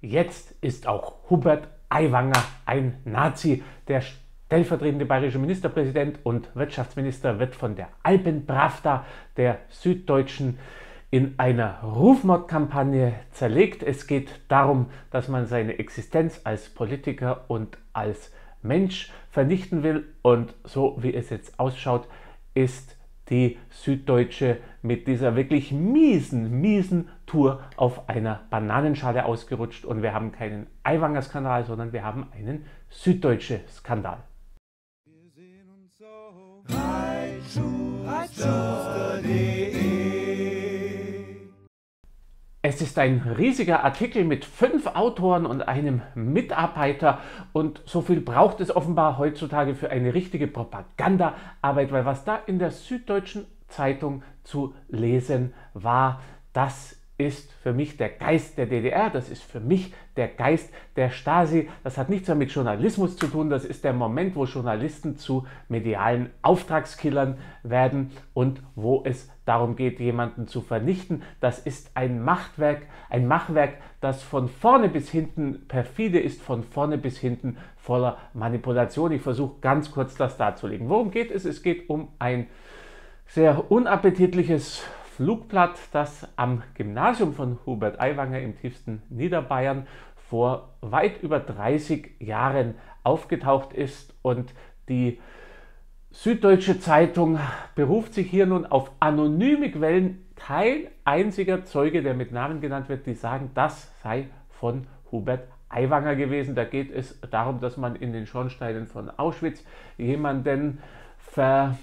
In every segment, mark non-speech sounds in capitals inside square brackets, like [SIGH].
Jetzt ist auch Hubert Aiwanger ein Nazi. Der stellvertretende bayerische Ministerpräsident und Wirtschaftsminister wird von der Alpenpravda der Süddeutschen in einer Rufmordkampagne zerlegt. Es geht darum, dass man seine Existenz als Politiker und als Mensch vernichten will. Und so wie es jetzt ausschaut, ist die Süddeutsche mit dieser wirklich miesen, miesen Tour auf einer Bananenschale ausgerutscht. Und wir haben keinen Aiwanger-Skandal, sondern wir haben einen Süddeutsche-Skandal. Wir sehen uns so. Es ist ein riesiger Artikel mit fünf Autoren und einem Mitarbeiter und so viel braucht es offenbar heutzutage für eine richtige Propagandaarbeit, weil was da in der Süddeutschen Zeitung zu lesen war, das ist für mich der Geist der DDR, das ist für mich der Geist der Stasi. Das hat nichts mehr mit Journalismus zu tun, das ist der Moment, wo Journalisten zu medialen Auftragskillern werden und wo es darum geht, jemanden zu vernichten. Das ist ein Machtwerk, ein Machwerk, das von vorne bis hinten perfide ist, von vorne bis hinten voller Manipulation. Ich versuche ganz kurz das darzulegen. Worum geht es? Es geht um ein sehr unappetitliches Flugblatt, das am Gymnasium von Hubert Aiwanger im tiefsten Niederbayern vor weit über 30 Jahren aufgetaucht ist und die Süddeutsche Zeitung beruft sich hier nun auf anonyme Quellen. Kein einziger Zeuge, der mit Namen genannt wird, die sagen, das sei von Hubert Aiwanger gewesen. Da geht es darum, dass man in den Schornsteinen von Auschwitz jemanden ver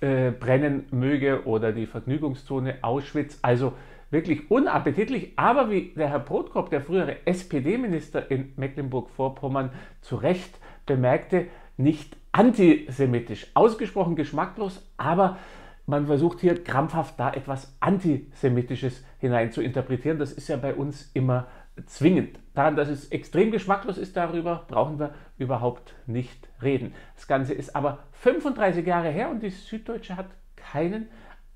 äh, brennen möge oder die Vergnügungszone Auschwitz. Also wirklich unappetitlich, aber wie der Herr Brotkopf, der frühere SPD-Minister in Mecklenburg-Vorpommern, zu Recht bemerkte, nicht antisemitisch, ausgesprochen geschmacklos, aber man versucht hier krampfhaft da etwas Antisemitisches hinein zu interpretieren. Das ist ja bei uns immer zwingend. Daran, dass es extrem geschmacklos ist, darüber brauchen wir überhaupt nicht reden. Das Ganze ist aber 35 Jahre her und die Süddeutsche hat keinen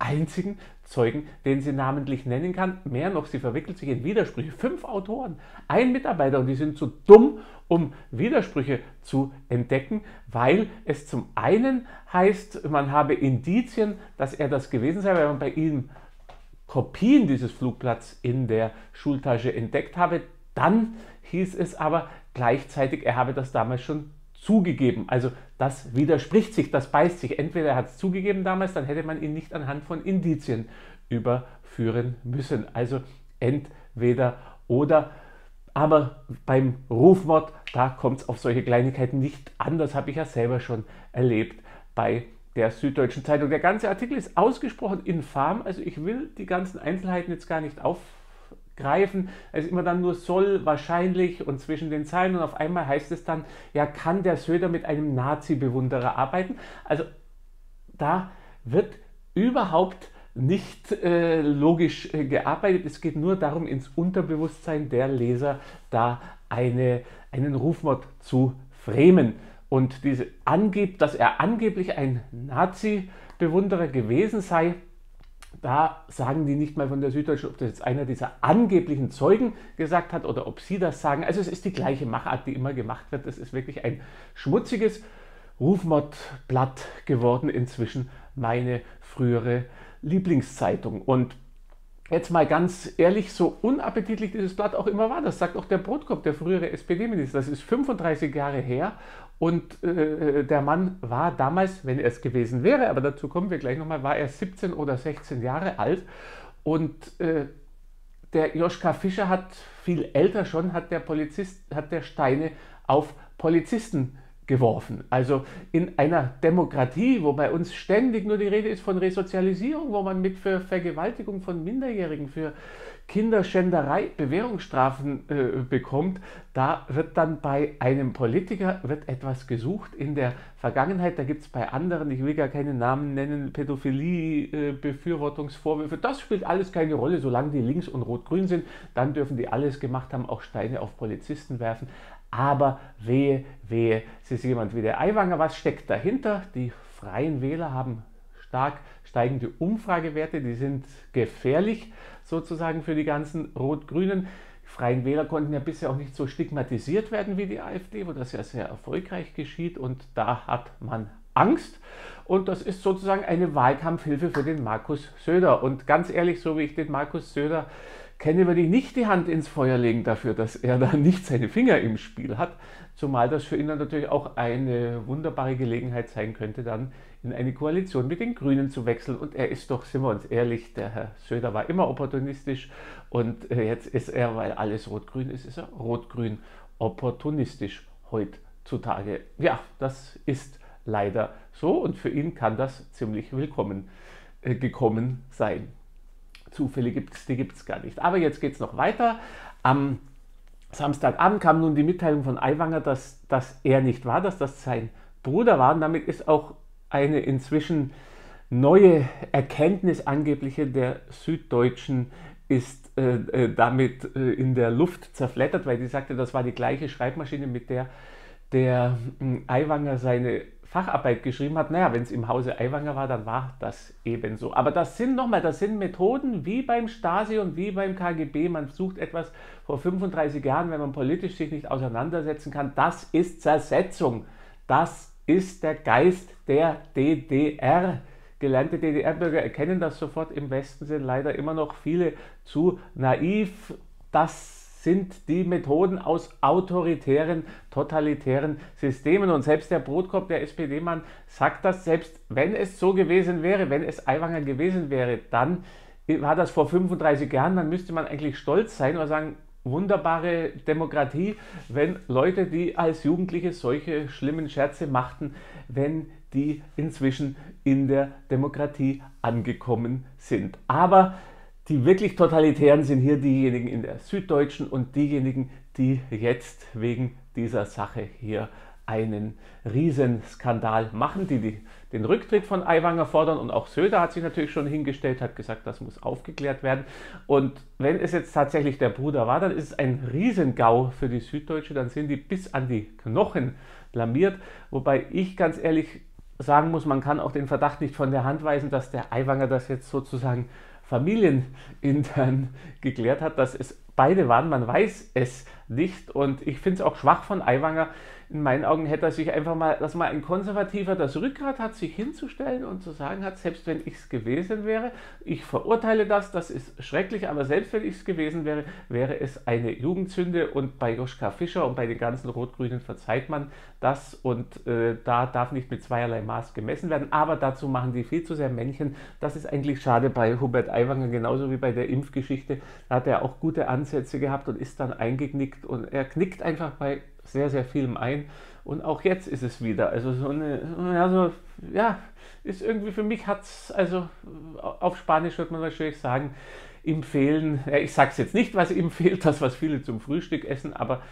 einzigen Zeugen, den sie namentlich nennen kann. Mehr noch, sie verwickelt sich in Widersprüche. Fünf Autoren, ein Mitarbeiter und die sind zu dumm, um Widersprüche zu entdecken, weil es zum einen heißt, man habe Indizien, dass er das gewesen sei, weil man bei ihm Kopien dieses Flugplatz in der Schultasche entdeckt habe. Dann hieß es aber gleichzeitig, er habe das damals schon zugegeben. Also das widerspricht sich, das beißt sich. Entweder er hat es zugegeben damals, dann hätte man ihn nicht anhand von Indizien überführen müssen. Also entweder oder. Aber beim Rufmord, da kommt es auf solche Kleinigkeiten nicht an. Das habe ich ja selber schon erlebt bei der Süddeutschen Zeitung. Der ganze Artikel ist ausgesprochen infam, also ich will die ganzen Einzelheiten jetzt gar nicht aufgreifen. Es ist immer dann nur soll, wahrscheinlich und zwischen den Zeilen und auf einmal heißt es dann, ja, kann der Söder mit einem Nazi-Bewunderer arbeiten? Also da wird überhaupt nicht äh, logisch äh, gearbeitet. Es geht nur darum, ins Unterbewusstsein der Leser da eine, einen Rufmord zu fremen. Und diese angibt, dass er angeblich ein Nazi-Bewunderer gewesen sei, da sagen die nicht mal von der Süddeutschen, ob das jetzt einer dieser angeblichen Zeugen gesagt hat oder ob sie das sagen. Also es ist die gleiche Machart, die immer gemacht wird. Das ist wirklich ein schmutziges Rufmordblatt geworden inzwischen, meine frühere Lieblingszeitung. Und jetzt mal ganz ehrlich, so unappetitlich dieses Blatt auch immer war, das sagt auch der Brotkopf, der frühere SPD-Minister, das ist 35 Jahre her und äh, der Mann war damals, wenn er es gewesen wäre, aber dazu kommen wir gleich nochmal, war er 17 oder 16 Jahre alt und äh, der Joschka Fischer hat viel älter schon, hat der Polizist, hat der Steine auf Polizisten geworfen. Also in einer Demokratie, wo bei uns ständig nur die Rede ist von Resozialisierung, wo man mit für Vergewaltigung von Minderjährigen, für Kinderschänderei Bewährungsstrafen äh, bekommt, da wird dann bei einem Politiker wird etwas gesucht in der Vergangenheit. Da gibt es bei anderen, ich will gar keine Namen nennen, Pädophilie, äh. Das spielt alles keine Rolle, solange die links und rot-grün sind. Dann dürfen die alles gemacht haben, auch Steine auf Polizisten werfen. Aber wehe, wehe, es ist jemand wie der Aiwanger. Was steckt dahinter? Die Freien Wähler haben stark steigende Umfragewerte, die sind gefährlich sozusagen für die ganzen Rot-Grünen. Freien Wähler konnten ja bisher auch nicht so stigmatisiert werden wie die AfD, wo das ja sehr erfolgreich geschieht. Und da hat man Angst. Und das ist sozusagen eine Wahlkampfhilfe für den Markus Söder. Und ganz ehrlich, so wie ich den Markus Söder kenne, würde ich nicht die Hand ins Feuer legen dafür, dass er da [LAUGHS] nicht seine Finger im Spiel hat. Zumal das für ihn dann natürlich auch eine wunderbare Gelegenheit sein könnte, dann in eine Koalition mit den Grünen zu wechseln. Und er ist doch, sind wir uns ehrlich, der Herr Söder war immer opportunistisch und äh, jetzt ist er, weil alles rot-grün ist, ist er rot-grün opportunistisch heutzutage. Ja, das ist leider so und für ihn kann das ziemlich willkommen äh, gekommen sein. Zufälle gibt es, die gibt es gar nicht. Aber jetzt geht es noch weiter. Am Samstagabend kam nun die Mitteilung von Aiwanger, dass das er nicht war, dass das sein Bruder war. Und damit ist auch eine inzwischen neue Erkenntnis angebliche der Süddeutschen ist äh, äh, damit äh, in der Luft zerflettert, weil die sagte, das war die gleiche Schreibmaschine, mit der der äh, Aiwanger seine Facharbeit geschrieben hat, naja, wenn es im Hause Aiwanger war, dann war das ebenso. Aber das sind nochmal, das sind Methoden wie beim Stasi und wie beim KGB. Man sucht etwas vor 35 Jahren, wenn man politisch sich nicht auseinandersetzen kann. Das ist Zersetzung. Das ist der Geist der DDR. Gelernte DDR-Bürger erkennen das sofort. Im Westen sind leider immer noch viele zu naiv. Das sind die Methoden aus autoritären, totalitären Systemen. Und selbst der Brotkorb, der SPD-Mann, sagt das, selbst wenn es so gewesen wäre, wenn es Aiwanger gewesen wäre, dann war das vor 35 Jahren, dann müsste man eigentlich stolz sein oder sagen, wunderbare Demokratie, wenn Leute, die als Jugendliche solche schlimmen Scherze machten, wenn die inzwischen in der Demokratie angekommen sind. Aber die wirklich totalitären sind hier diejenigen in der Süddeutschen und diejenigen, die jetzt wegen dieser Sache hier einen Riesenskandal machen, die, die den Rücktritt von Aiwanger fordern. Und auch Söder hat sich natürlich schon hingestellt, hat gesagt, das muss aufgeklärt werden. Und wenn es jetzt tatsächlich der Bruder war, dann ist es ein Riesengau für die Süddeutsche. Dann sind die bis an die Knochen blamiert. Wobei ich ganz ehrlich sagen muss, man kann auch den Verdacht nicht von der Hand weisen, dass der Aiwanger das jetzt sozusagen familienintern [LAUGHS] geklärt hat, dass es beide waren. Man weiß es nicht. Und ich finde es auch schwach von Aiwanger, in meinen Augen hätte er sich einfach mal, dass mal ein Konservativer das Rückgrat hat, sich hinzustellen und zu sagen hat, selbst wenn ich es gewesen wäre, ich verurteile das, das ist schrecklich, aber selbst wenn ich es gewesen wäre, wäre es eine Jugendsünde und bei Joschka Fischer und bei den ganzen Rot-Grünen verzeiht man das und äh, da darf nicht mit zweierlei Maß gemessen werden, aber dazu machen die viel zu sehr Männchen. Das ist eigentlich schade bei Hubert Aiwanger, genauso wie bei der Impfgeschichte. Da hat er auch gute Ansätze gehabt und ist dann eingeknickt und er knickt einfach bei sehr, sehr vielem ein. Und auch jetzt ist es wieder. Also so eine, also, ja, ist irgendwie für mich hat es, also auf Spanisch würde man wahrscheinlich sagen, ihm fehlen, ja, ich sage es jetzt nicht, was ihm [LAUGHS] fehlt, das, was viele zum Frühstück essen, aber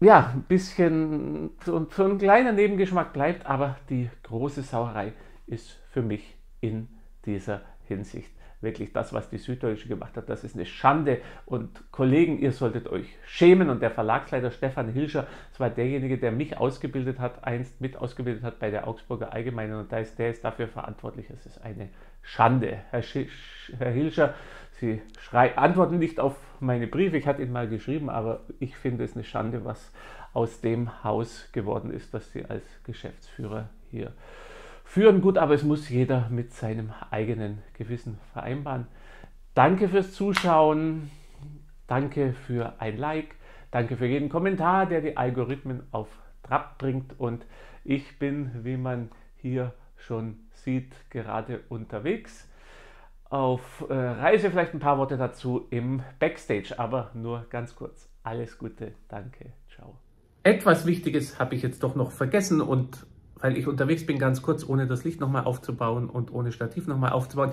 ja, ein bisschen, so, so ein kleiner Nebengeschmack bleibt, aber die große Sauerei ist für mich in dieser Hinsicht wirklich das, was die Süddeutsche gemacht hat, das ist eine Schande. Und Kollegen, ihr solltet euch schämen. Und der Verlagsleiter Stefan Hilscher, das war derjenige, der mich ausgebildet hat, einst mit ausgebildet hat bei der Augsburger Allgemeinen. Und da ist, der ist dafür verantwortlich. Es ist eine Schande. Herr, Sch Herr Hilscher, Sie antworten nicht auf meine Briefe. Ich hatte ihn mal geschrieben, aber ich finde es eine Schande, was aus dem Haus geworden ist, das Sie als Geschäftsführer hier führen. Gut, aber es muss jeder mit seinem eigenen Gewissen vereinbaren. Danke fürs Zuschauen. Danke für ein Like. Danke für jeden Kommentar, der die Algorithmen auf Trab bringt. Und ich bin, wie man hier schon sieht, gerade unterwegs. Auf äh, Reise vielleicht ein paar Worte dazu im Backstage, aber nur ganz kurz. Alles Gute, danke, ciao. Etwas Wichtiges habe ich jetzt doch noch vergessen und weil ich unterwegs bin, ganz kurz, ohne das Licht nochmal aufzubauen und ohne Stativ nochmal aufzubauen.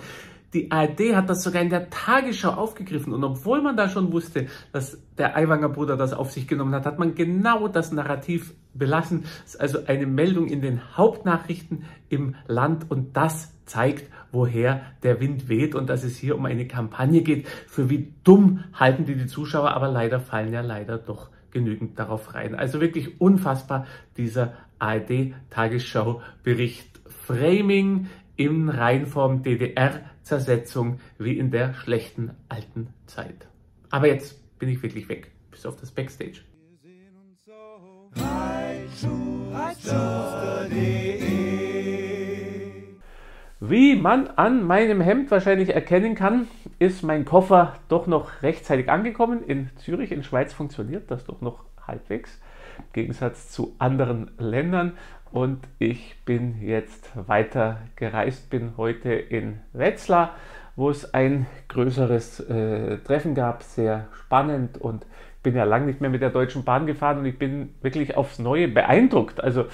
Die ARD hat das sogar in der Tagesschau aufgegriffen und obwohl man da schon wusste, dass der Aiwanger Bruder das auf sich genommen hat, hat man genau das Narrativ belassen. Das ist also eine Meldung in den Hauptnachrichten im Land und das zeigt, woher der Wind weht und dass es hier um eine Kampagne geht. Für wie dumm halten die die Zuschauer, aber leider fallen ja leider doch genügend darauf rein. Also wirklich unfassbar dieser ARD-Tagesschau-Bericht Framing in Reihenform DDR-Zersetzung wie in der schlechten alten Zeit. Aber jetzt bin ich wirklich weg. Bis auf das Backstage. Wie man an meinem Hemd wahrscheinlich erkennen kann, ist mein Koffer doch noch rechtzeitig angekommen. In Zürich, in Schweiz funktioniert das doch noch halbwegs, im Gegensatz zu anderen Ländern. Und ich bin jetzt weiter gereist, bin heute in Wetzlar, wo es ein größeres äh, Treffen gab, sehr spannend und bin ja lange nicht mehr mit der Deutschen Bahn gefahren und ich bin wirklich aufs Neue beeindruckt. Also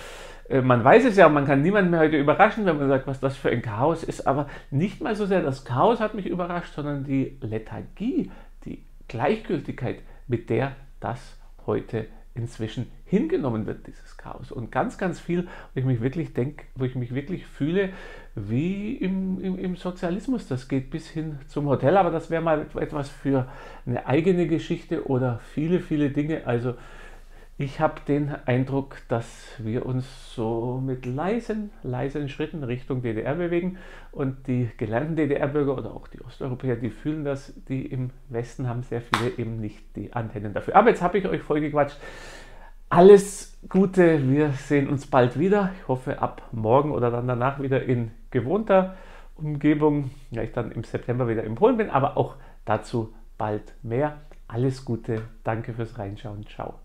äh, man weiß es ja, man kann niemanden mehr heute überraschen, wenn man sagt, was das für ein Chaos ist, aber nicht mal so sehr das Chaos hat mich überrascht, sondern die Lethargie, die Gleichgültigkeit, mit der das heute inzwischen hingenommen wird, dieses Chaos. Und ganz, ganz viel, wo ich mich wirklich denke, wo ich mich wirklich fühle, wie im, im, im, Sozialismus. Das geht bis hin zum Hotel, aber das wäre mal etwas für eine eigene Geschichte oder viele, viele Dinge. Also ich habe den Eindruck, dass wir uns so mit leisen, leisen Schritten Richtung DDR bewegen und die gelernten DDR-Bürger oder auch die Osteuropäer, die fühlen das, die im Westen haben sehr viele eben nicht die Antennen dafür. Aber jetzt habe ich euch vollgequatscht. Alles Gute, wir sehen uns bald wieder. Ich hoffe ab morgen oder dann danach wieder in gewohnter Umgebung, ja ich dann im September wieder in Polen bin, aber auch dazu bald mehr. Alles Gute, danke fürs Reinschauen, ciao.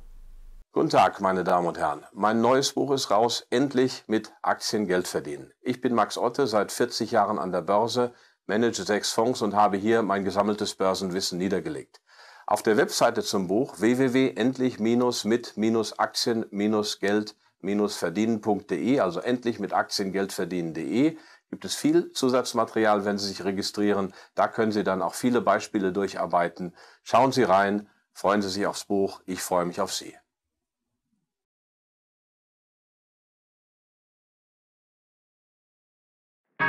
Guten Tag, meine Damen und Herren. Mein neues Buch ist raus, endlich mit Aktien Geld verdienen. Ich bin Max Otte, seit 40 Jahren an der Börse, manage sechs Fonds und habe hier mein gesammeltes Börsenwissen niedergelegt. Auf der Webseite zum Buch www.endlich-mit-aktien-geld-verdienen.de, also endlich mit Aktien Geld verdienen.de, gibt es viel Zusatzmaterial, wenn Sie sich registrieren. Da können Sie dann auch viele Beispiele durcharbeiten. Schauen Sie rein, freuen Sie sich aufs Buch. Ich freue mich auf Sie.